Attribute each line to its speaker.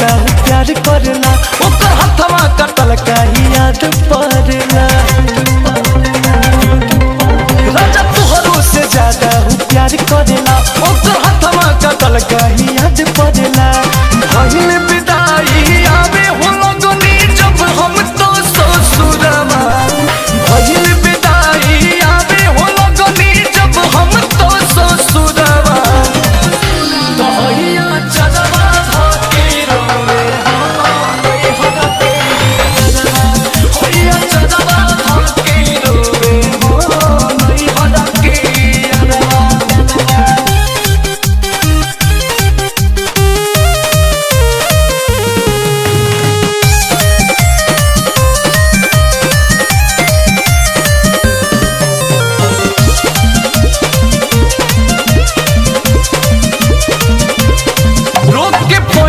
Speaker 1: तोहरो से ज़्यादा प्यार करना ओकर हथवा कटल का याद पड़ला